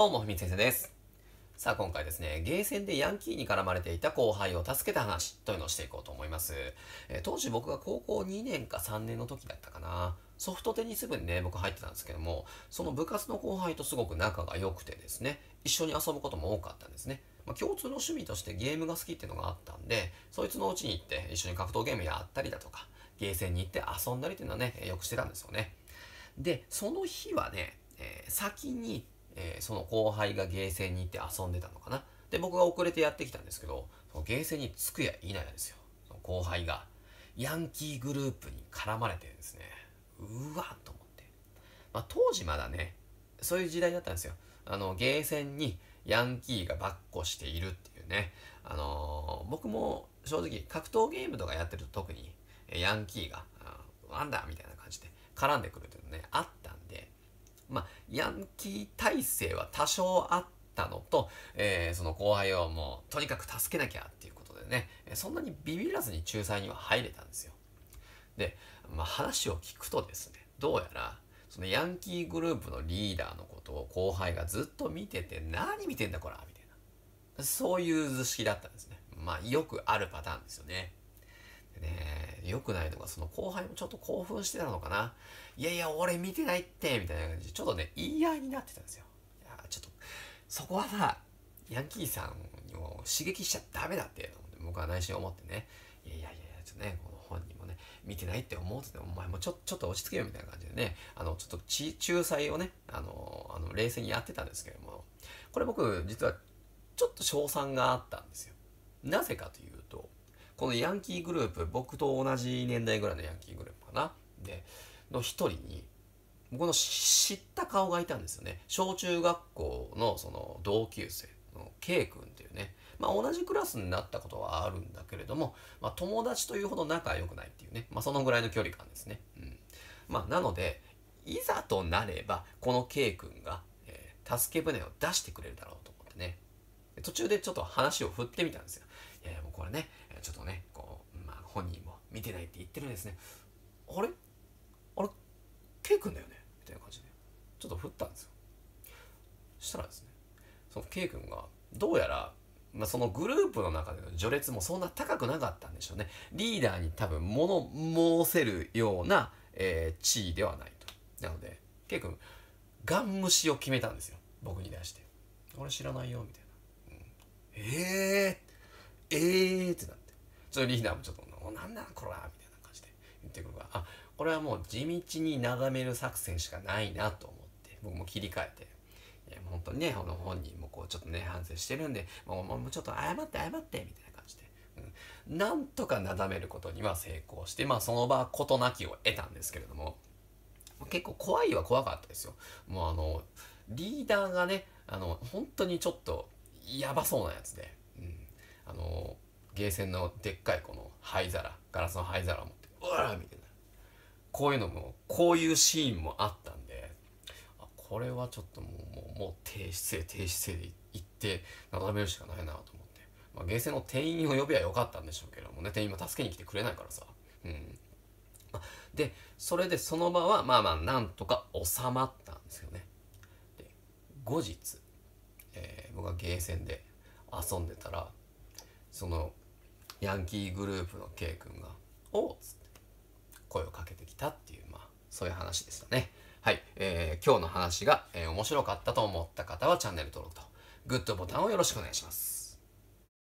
どうも、ふみ先生です。さあ、今回ですね、ゲーセンでヤンキーに絡まれていた後輩を助けた話というのをしていこうと思います。え当時僕が高校2年か3年の時だったかな。ソフトテニス部にね、僕入ってたんですけども、その部活の後輩とすごく仲が良くてですね、一緒に遊ぶことも多かったんですね。まあ、共通の趣味としてゲームが好きっていうのがあったんで、そいつのうちに行って一緒に格闘ゲームやったりだとか、ゲーセンに行って遊んだりっていうのはね、よくしてたんですよね。で、その日はね、えー先に、えーその後輩がゲーセンに行って遊んでたのかな。で、僕が遅れてやってきたんですけど、そのゲーセンに着くや否やですよ。その後輩が、ヤンキーグループに絡まれてですね、うわっと思って。まあ、当時まだね、そういう時代だったんですよ。あの、ゲーセンにヤンキーがばっこしているっていうね。あのー僕も正直格闘ゲームとかやってると特にヤンキーが、あなんだみたいな感じで絡んでくるっていうのね、あっ、まあ、ヤンキー体制は多少あったのと、えーその後輩をもうとにかく助けなきゃっていうことでね、そんなにビビらずに仲裁には入れたんですよ。で、まあ、話を聞くとですね、どうやら、そのヤンキーグループのリーダーのことを後輩がずっと見てて、何見てんだこらみたいな。そういう図式だったんですね。まあ、よくあるパターンですよね。ね、良くないのが、その後輩もちょっと興奮してたのかな。いやいや、俺見てないって、みたいな感じで、ちょっとね、言い合いになってたんですよ。いや、ちょっと、そこはさ、ヤンキーさんを刺激しちゃダメだって、僕は内心思ってね、いやいやいや、ちょっとね、この本人もね、見てないって思うってて、お前もちょちょっと落ち着けよみたいな感じでね、あの、ちょっとち仲裁をね、あの、あの冷静にやってたんですけども、これ僕、実は、ちょっと賞賛があったんですよ。なぜかというと、このヤンキーグループ、僕と同じ年代ぐらいのヤンキーグループかな。で、の一人に、僕の知った顔がいたんですよね。小中学校のその同級生の K 君っていうね。まあ同じクラスになったことはあるんだけれども、まあ友達というほど仲良くないっていうね。まあそのぐらいの距離感ですね。うん。まあなので、いざとなれば、この K 君が、えー助け舟を出してくれるだろうと思ってね。途中でちょっと話を振ってみたんですよ。いやいやもうこれね、ちょっとね、こう、まあ本人も見てないって言ってるんですね。あれ？あれ？K 君だよね？みたいな感じで。ちょっと振ったんですよ。したらですね、その K 君が、どうやら、まあ、そのグループの中での序列もそんな高くなかったんでしょうね。リーダーに多分物申せるような、えー地位ではないと。なので、K 君、ガン無視を決めたんですよ。僕に対して。俺知らないよ、みたいな。うん、えー、えーってなって。そのリーダーもちょっと、おなんだこらみたいな感じで言ってくるから、あ、これはもう地道になだめる作戦しかないなと思って、僕も切り替えて、いや、もう本当にね、この本人もこう、ちょっとね、反省してるんで、もう、もうちょっと謝って謝って、みたいな感じで、うん。なんとかなだめることには成功して、まあ、その場事なきを得たんですけれども、結構怖いは怖かったですよ。もうあの、リーダーがね、あの、本当にちょっと、やばそうなやつで、うん。あの、ゲーセンのでっかいこの灰皿、ガラスの灰皿を持って、うわーみたいな。こういうのも、こういうシーンもあったんで、これはちょっともう、もう、もう低姿勢、低姿勢で行って、なだめるしかないなと思って。まあ、ゲーセンの店員を呼べばよかったんでしょうけどもね、店員も助けに来てくれないからさ。うん。で、それでその場は、まあまあ、なんとか収まったんですよね。で、後日、えー僕がゲーセンで遊んでたら、その、ヤンキーグループの K 君が、おうっつって、声をかけてきたっていう、まあ、そういう話でしたね。はい。えー今日の話が、えー面白かったと思った方はチャンネル登録と、グッドボタンをよろしくお願いします。